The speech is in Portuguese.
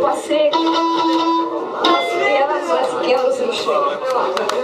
Passei, pisy elas Ja was was chão.